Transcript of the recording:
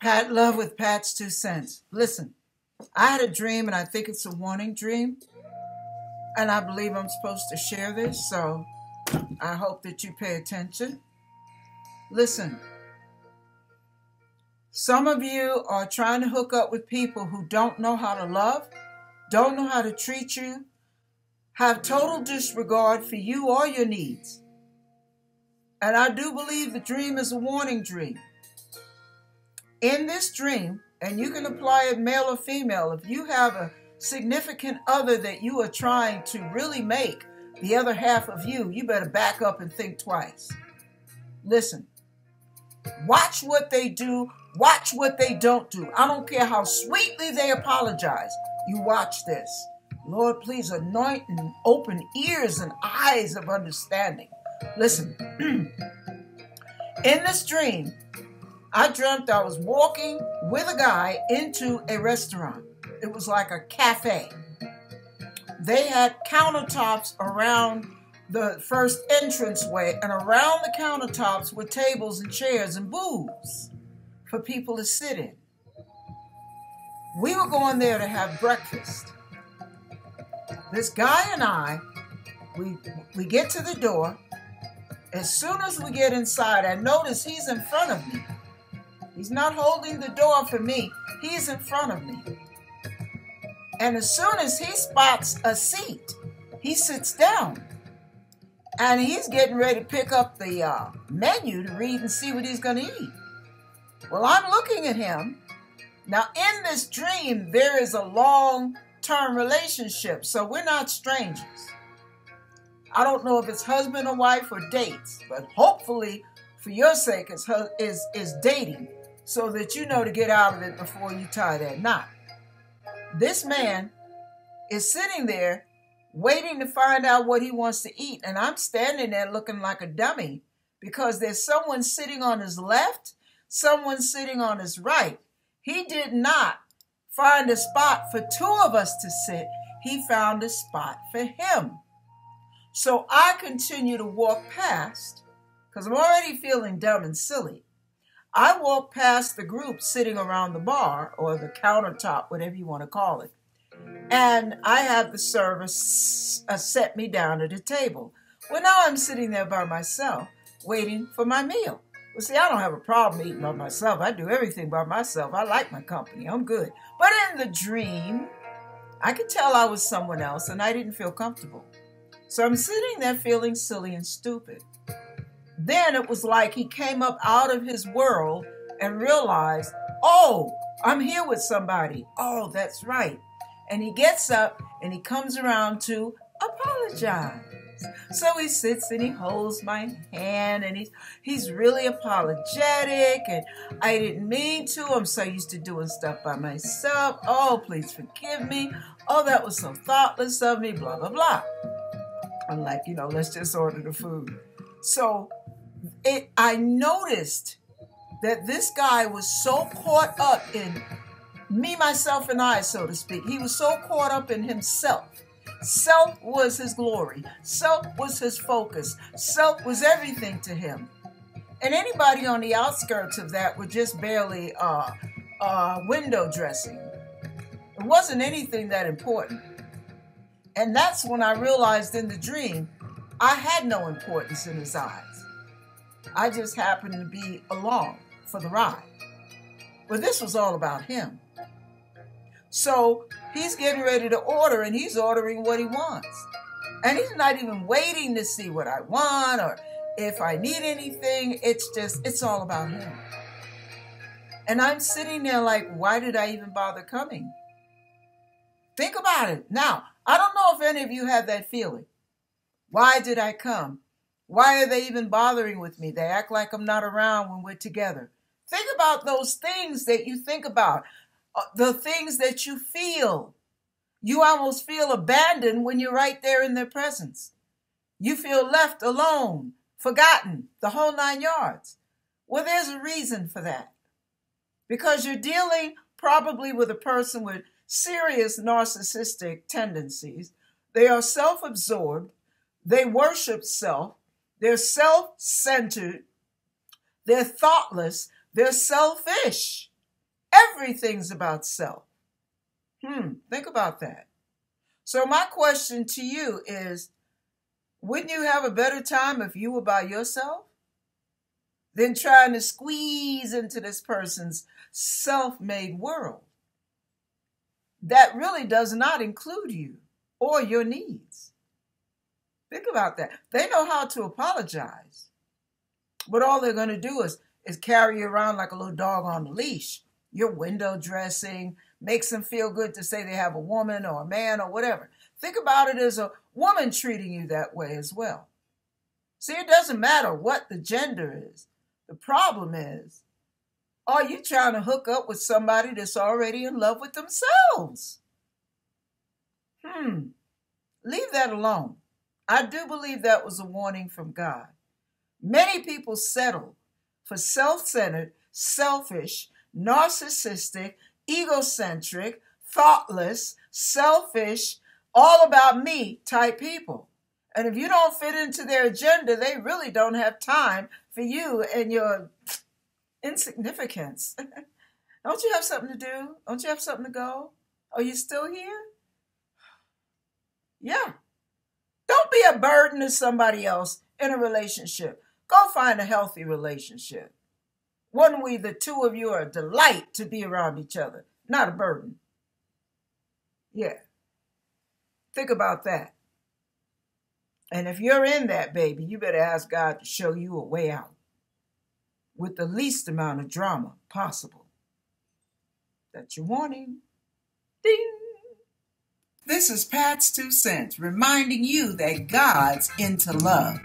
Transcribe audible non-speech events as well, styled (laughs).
Pat Love with Pat's Two Cents. Listen, I had a dream, and I think it's a warning dream. And I believe I'm supposed to share this, so I hope that you pay attention. Listen, some of you are trying to hook up with people who don't know how to love, don't know how to treat you, have total disregard for you or your needs. And I do believe the dream is a warning dream. In this dream, and you can apply it male or female, if you have a significant other that you are trying to really make the other half of you, you better back up and think twice. Listen, watch what they do, watch what they don't do. I don't care how sweetly they apologize. You watch this. Lord, please anoint and open ears and eyes of understanding. Listen, (clears throat) in this dream, I dreamt I was walking with a guy into a restaurant. It was like a cafe. They had countertops around the first entranceway, and around the countertops were tables and chairs and booths for people to sit in. We were going there to have breakfast. This guy and I, we we get to the door. As soon as we get inside, I notice he's in front of me. He's not holding the door for me. He's in front of me. And as soon as he spots a seat, he sits down. And he's getting ready to pick up the uh, menu to read and see what he's going to eat. Well, I'm looking at him. Now, in this dream, there is a long term relationship, so we're not strangers. I don't know if it's husband or wife or dates, but hopefully, for your sake, it's, is, is dating so that you know to get out of it before you tie that knot. This man is sitting there waiting to find out what he wants to eat, and I'm standing there looking like a dummy because there's someone sitting on his left, someone sitting on his right. He did not find a spot for two of us to sit, he found a spot for him. So I continue to walk past because I'm already feeling dumb and silly. I walk past the group sitting around the bar or the countertop, whatever you want to call it, and I have the service uh, set me down at a table. Well, now I'm sitting there by myself, waiting for my meal. Well, see, I don't have a problem eating by myself. I do everything by myself. I like my company. I'm good. But in the dream, I could tell I was someone else and I didn't feel comfortable. So I'm sitting there feeling silly and stupid. Then it was like he came up out of his world and realized, oh, I'm here with somebody. Oh, that's right. And he gets up and he comes around to apologize. So he sits and he holds my hand and he's he's really apologetic and I didn't mean to. I'm so used to doing stuff by myself. Oh, please forgive me. Oh, that was so thoughtless of me, blah blah blah. I'm like, you know, let's just order the food. So it, I noticed that this guy was so caught up in me, myself, and I, so to speak. He was so caught up in himself. Self was his glory, self was his focus, self was everything to him. And anybody on the outskirts of that was just barely uh, uh, window dressing. It wasn't anything that important. And that's when I realized in the dream I had no importance in his eyes. I just happened to be along for the ride. Well, this was all about him. So he's getting ready to order and he's ordering what he wants. And he's not even waiting to see what I want or if I need anything. It's just, it's all about him. And I'm sitting there like, why did I even bother coming? Think about it. Now, I don't know if any of you have that feeling. Why did I come? Why are they even bothering with me? They act like I'm not around when we're together. Think about those things that you think about, uh, the things that you feel. You almost feel abandoned when you're right there in their presence. You feel left alone, forgotten, the whole nine yards. Well, there's a reason for that. Because you're dealing probably with a person with serious narcissistic tendencies. They are self absorbed, they worship self, they're self centered, they're thoughtless, they're selfish. Everything's about self. Hmm, think about that. So, my question to you is wouldn't you have a better time if you were by yourself than trying to squeeze into this person's self made world? That really does not include you or your needs. Think about that. They know how to apologize, but all they're going to do is, is carry you around like a little dog on a leash. You're window dressing, makes them feel good to say they have a woman or a man or whatever. Think about it as a woman treating you that way as well. See, it doesn't matter what the gender is. The problem is, are you trying to hook up with somebody that's already in love with themselves? Hmm. Leave that alone. I do believe that was a warning from God. Many people settle for self centered, selfish, narcissistic, egocentric, thoughtless, selfish, all about me type people. And if you don't fit into their agenda, they really don't have time for you and your insignificance. (laughs) don't you have something to do? Don't you have something to go? Are you still here? (sighs) Yeah. Don't be a burden to somebody else in a relationship. Go find a healthy relationship. One we, the two of you are a delight to be around each other, not a burden. Yeah. Think about that. And if you're in that, baby, you better ask God to show you a way out with the least amount of drama possible. That's your warning. Ding! This is Pat's Two Cents reminding you that God's into love.